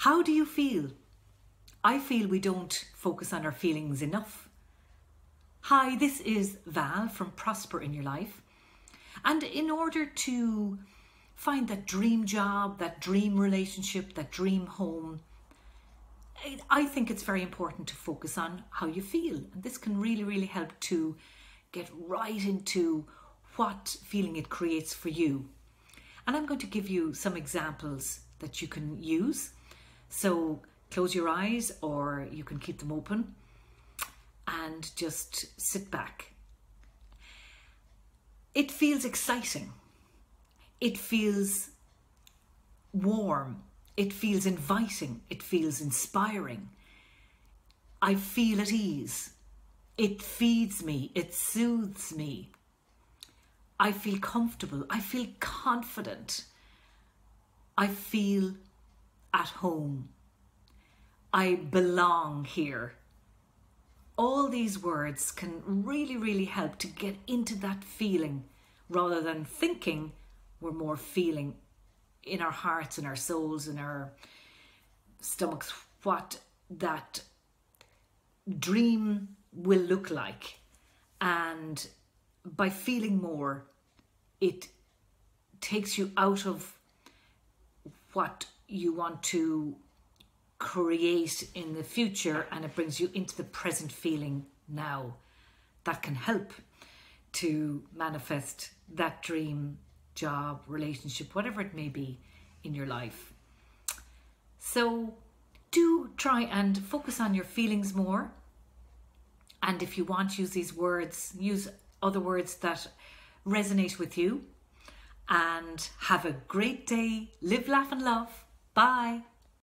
How do you feel? I feel we don't focus on our feelings enough. Hi, this is Val from Prosper in Your Life. And in order to find that dream job, that dream relationship, that dream home, I think it's very important to focus on how you feel. And this can really, really help to get right into what feeling it creates for you. And I'm going to give you some examples that you can use. So close your eyes or you can keep them open and just sit back. It feels exciting. It feels warm. It feels inviting. It feels inspiring. I feel at ease. It feeds me. It soothes me. I feel comfortable. I feel confident. I feel at home. I belong here. All these words can really, really help to get into that feeling rather than thinking, we're more feeling in our hearts and our souls and our stomachs what that dream will look like. And by feeling more, it takes you out of what you want to create in the future and it brings you into the present feeling now. That can help to manifest that dream, job, relationship, whatever it may be in your life. So do try and focus on your feelings more. And if you want, use these words, use other words that resonate with you. And have a great day. Live, laugh, and love. Bye.